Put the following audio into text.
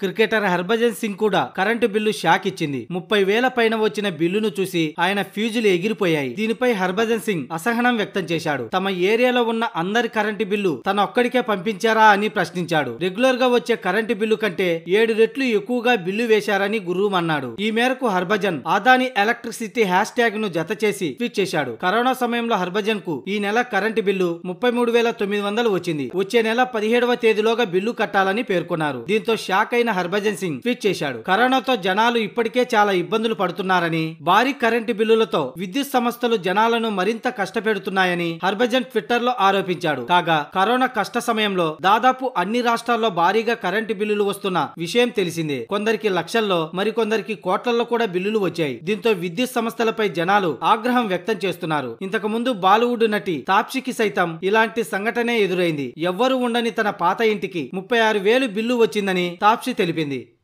Cricketer Harbhajan Singh కూడా current bill shock ఇచ్చింది. ముప్పై వేల పైన వచ్చిన బిల్లును చూసి ఆయన ఫ్యూజులు ఎగిరిపోయాయి. దీనిపై హర్భజన్ సింగ్ అసహనం వ్యక్తం చేశాడు. తమ ఏరియాలో ఉన్న అందరి కరెంటు బిల్లు తన ఒక్కడికే పంపించారా అని ప్రశ్నించాడు. రెగ్యులర్గా వచ్చే కరెంటు బిల్లు కంటే ఏడు రెట్లు ఎక్కువగా బిల్లు వేశారని గురువు అన్నాడు ఈ మేరకు హర్భజన్ ఆదాని ఎలక్ట్రిసిటీ హ్యాష్ ట్యాగ్ను జత చేసి ట్వీట్ చేశాడు. కరోనా సమయంలో హర్భజన్కు ఈ నెల కరెంటు బిల్లు ముప్పై మూడు వేల తొమ్మిది వందలు వచ్చింది. వచ్చే నెల పదిహేడవ తేదీలోగా బిల్లు కట్టాలని పేర్కొన్నారు. దీంతో షాక్ అయిన హర్భజన్ సింగ్ ట్వీట్ చేశాడు. కరోనాతో జనాలు ఇప్పటికే చాలా ఇబ్బందులు పడుతున్నారని భారీ కరెంటు బిల్లులతో విద్యుత్ సంస్థలు జనాలను మరింత కష్టపెడుతున్నాయని హర్భజన్ ట్విట్టర్లో ఆరోపించాడు. కాగా కరోనా కష్ట సమయంలో దాదాపు అన్ని రాష్ట్రాల్లో భారీగా కరెంటు బిల్లులు వస్తున్న విషయం తెలిసిందే. కొందరికి లక్షల్లో మరికొందరికి కోట్లలో కూడా బిల్లులు వచ్చాయి. దీంతో విద్యుత్ సంస్థలపై జనాలు ఆగ్రహం వ్యక్తం చేస్తున్నారు. ఇంతకు ముందు బాలీవుడ్ నటి తాప్సికి సైతం ఇలాంటి సంఘటనే ఎదురైంది. ఎవ్వరూ ఉండని తన పాత ఇంటికి ముప్పై ఆరు వేలు బిల్లు వచ్చిందని తాప్సి తెలిపింది.